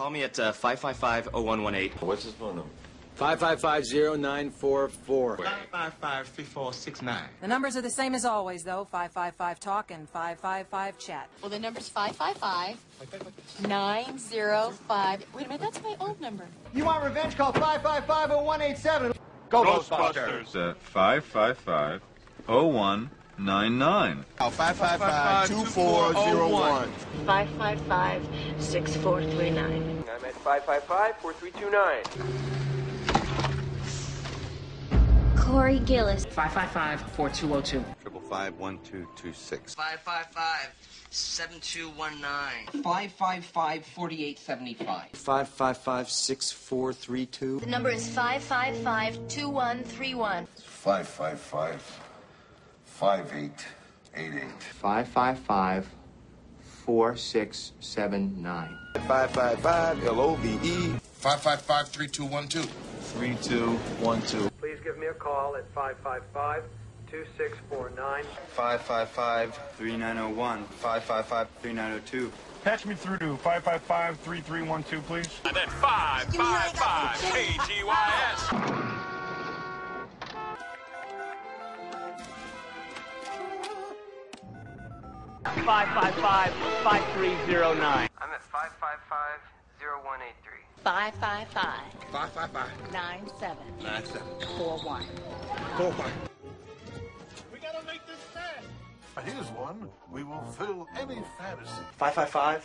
Call me at uh, 555-0118. What's his phone number? 555-0944. 555-3469. The numbers are the same as always, though 555 Talk and 555 Chat. Well, the number's 555 905. Wait a minute, that's my old number. You want revenge? Call 555-0187. Go Ghostbusters. Uh, 555 0199. 555-2401. 555 6439. I'm at 555-4329. Corey Gillis. 555-4202. Triple five one two two six. 555-7219. 555-4875. 555-6432. The number is 555 2131. Five five five five eight eight eight. 555 4679. 555 L-O-V-E. 555-3212. 3212. Please give me a call at 555 2649. 555-3901. 555-3902. Patch me through to 555-3312, please. And then 555 KGYS. Five five five five three zero nine. I'm at 555 0183. 555 555. 9741. We gotta make this fast. Here's one. We will fill any fantasy. 555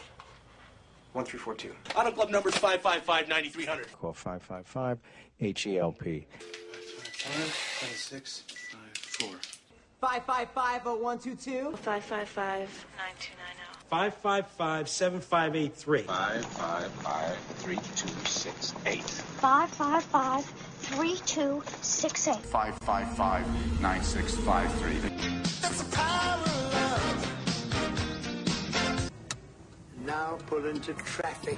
1342. Auto Club number's 555-9300. Call 555 HELP. 555-0122. 555 555 7583. Five five five three two six eight. 555 3268. 555 9653. Now pull into traffic.